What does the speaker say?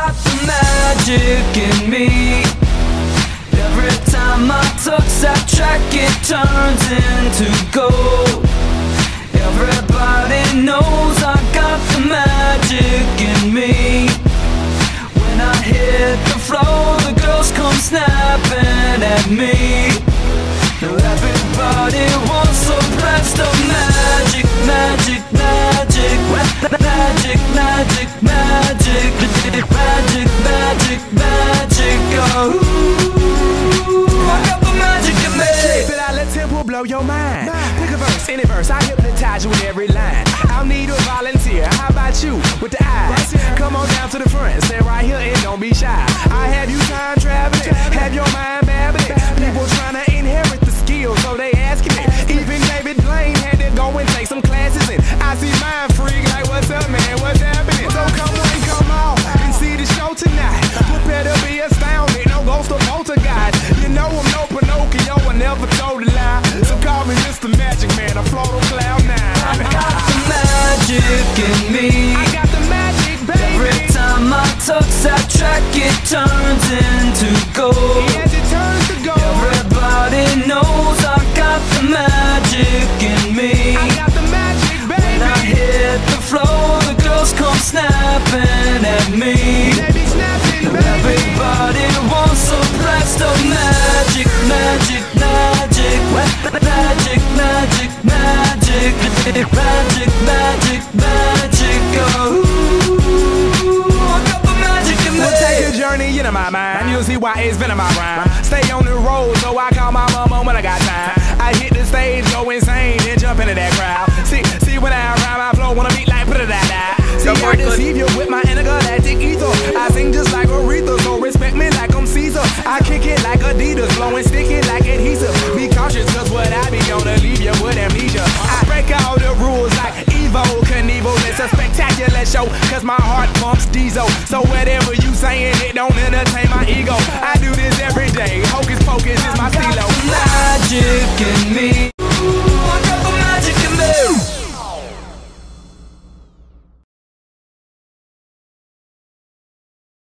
got the magic in me. Every time I that track, it turns into gold. Everybody knows I got the magic in me. When I hit the floor, the girls come snapping at me. Now everybody Tempo blow your mind. Pick a verse, any verse, I hypnotize you with every line. I'll need a volunteer. How about you with the eyes? Come on down to the front, stand right here and don't be shy. I have you time traveling, have your mind babbling. People trying to inherit the skills, so they asking me. Even David Blaine had to go and take some classes, and I see mind freak mind. You'll see why it's been in my rhyme. Stay on the road, so I call my mama when I got time. I hit the stage, go insane, then jump into that crowd. See, see when I rhyme, I flow, wanna beat like put it that. See, I deceive you with my intergalactic ether. I sing just like Aretha, so respect me like I'm Caesar. I kick it like Adidas, blowing sticky like adhesive. Be cautious, cause what I be gonna leave you with amnesia. I break all the rules like Evel Knievel. It's a spectacular show, cause my heart pumps diesel. So whatever you saying, it don't entertain my ego. be